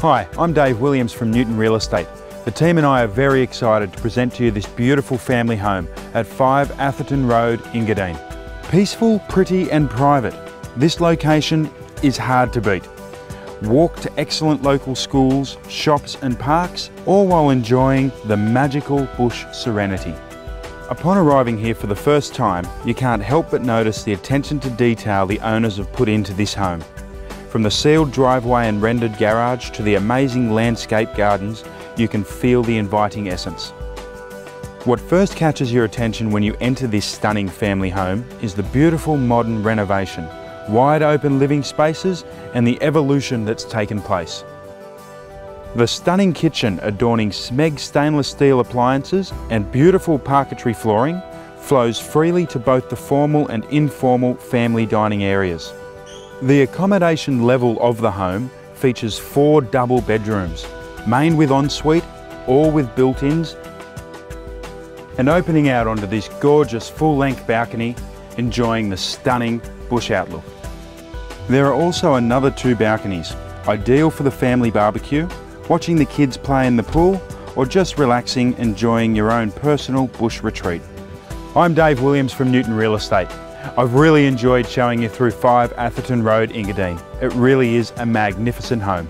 Hi, I'm Dave Williams from Newton Real Estate. The team and I are very excited to present to you this beautiful family home at 5 Atherton Road, Engadine. Peaceful, pretty and private, this location is hard to beat. Walk to excellent local schools, shops and parks, all while enjoying the magical bush serenity. Upon arriving here for the first time, you can't help but notice the attention to detail the owners have put into this home. From the sealed driveway and rendered garage to the amazing landscape gardens, you can feel the inviting essence. What first catches your attention when you enter this stunning family home is the beautiful modern renovation, wide open living spaces and the evolution that's taken place. The stunning kitchen adorning Smeg stainless steel appliances and beautiful parquetry flooring flows freely to both the formal and informal family dining areas. The accommodation level of the home features four double bedrooms, main with ensuite, all with built-ins, and opening out onto this gorgeous full-length balcony, enjoying the stunning bush outlook. There are also another two balconies, ideal for the family barbecue, watching the kids play in the pool, or just relaxing, enjoying your own personal bush retreat. I'm Dave Williams from Newton Real Estate. I've really enjoyed showing you through 5 Atherton Road, Engadine. It really is a magnificent home.